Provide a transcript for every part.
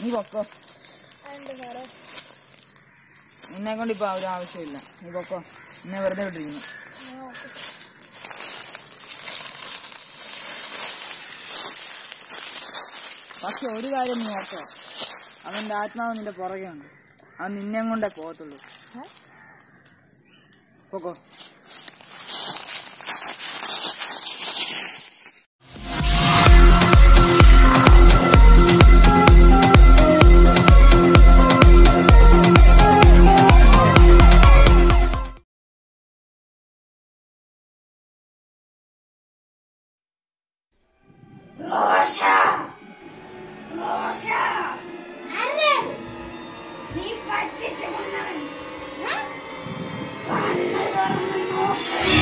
നീ പൊക്കോ. നിന്നെ കൊണ്ട് ഇപ്പൊ ഒരു ആവശ്യമില്ല. നീ പൊക്കോ. നിന്നെ വെറുതെ വിട്ടിരിക്കുന്നു. പക്ഷെ ഒരു കാര്യം നീ ഓർത്തോ. അവന്റെ ആത്മാവ് നിന്റെ പുറകെ ഉണ്ട് അവൻ നിന്നെ കൊണ്ടേ പോകത്തുള്ളൂ. ഏ? പൊക്കോ നീ പറ്റിച്ചു കൊന്നവൻ കണ്ണ് തുറന്ന് നോക്ക് ആ താനോ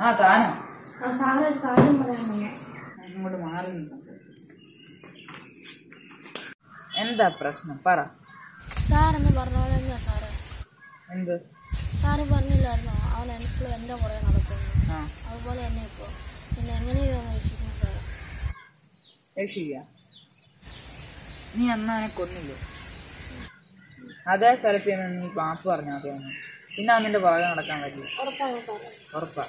ആ വന്നു ഇങ്ങോട്ട് മാറി എന്താ പ്രശ്നം? പറ. സാറെന്ന് പറഞ്ഞ പോലെ തന്നെയാ സാറേ. എന്ത്? സാറ് പറഞ്ഞില്ലായിരുന്നോ? അവൻ എനിക്ക് എന്റെ പുറകെ നടക്കുന്നു. അതുപോലെ തന്നെ പിന്നെ എങ്ങനെയാണ് രക്ഷിക്കുന്നത് സാറേ? രക്ഷിക്ക നീ അന്ന് അവനെ കൊന്നില്ലേ? അതേ സ്ഥലത്ത് നിന്ന് നീ മാപ്പ് പറഞ്ഞാൽ മതിയായിരുന്നു. പിന്നെ അതിന്റെ ഭാഗം പുറകെ നടക്കാൻ പറ്റില്ല. ഉറപ്പാ.